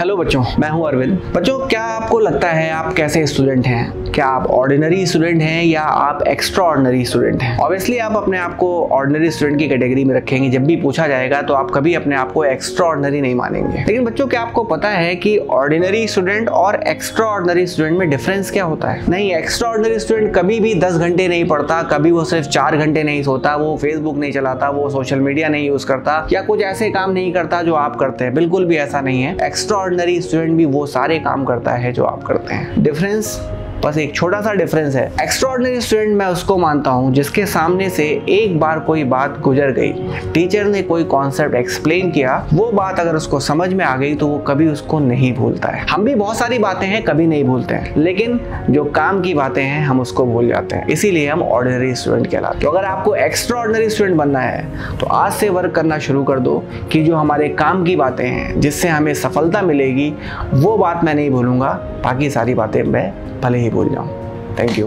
Hello बच्चों मैं हूँ अरविंद। बच्चों क्या आपको लगता है आप कैसे स्टूडेंट हैं? क्या आप ऑर्डिनरी स्टूडेंट हैं या आप एक्स्ट्रा ऑर्डिनरी स्टूडेंट हैं। ऑब्वियसली आप अपने आप को ऑर्डिनरी स्टूडेंट की कैटेगरी में रखेंगे। जब भी पूछा जाएगा तो आप कभी अपने आप को एक्स्ट्रा ऑर्डिनरी नहीं मानेंगे। लेकिन बच्चों, क्या आपको पता है कि ऑर्डिनरी स्टूडेंट और एक्स्ट्रा ऑर्डिनरी स्टूडेंट में डिफरेंस क्या होता है? नहीं एक्स्ट्रा ऑर्डिनरी स्टूडेंट कभी भी दस घंटे नहीं पढ़ता, कभी वो सिर्फ़ चार घंटे नहीं सोता, वो फेसबुक नहीं चलाता, वो सोशल मीडिया नहीं यूज़ करता, या कुछ ऐसे काम नहीं करता जो आप करते हैं। बिल्कुल भी ऐसा नहीं है। एक्स्ट्रा ऑर्डिनरी स्टूडेंट भी वो सारे काम करता है जो आप करते हैं। डिफरेंस बस एक छोटा सा डिफरेंस है। एक्स्ट्रॉर्डनरी स्टूडेंट मैं उसको मानता हूँ, जिसके सामने से एक बार कोई बात गुजर गई। टीचर ने कोई कॉन्सेप्ट एक्सप्लेन किया, वो बात अगर उसको समझ में आ गई तो वो कभी उसको नहीं भूलता है। हम भी बहुत सारी बातें हैं, कभी नहीं भूलते हैं। लेकिन जो काम की बातें हैं, हम उसको भूल जाते हैं। इसीलिए हम ऑर्डिनरी स्टूडेंट कहलाते तो अगर आपको एक्स्ट्रा ऑर्डिनरी स्टूडेंट बनना है तो आज से वर्क करना शुरू कर दो कि जो हमारे काम की बातें हैं, जिससे हमें सफलता मिलेगी, वो बात मैं नहीं भूलूँगा। बाकी सारी बातें मैं भले ही भूल जाऊँ। Thank you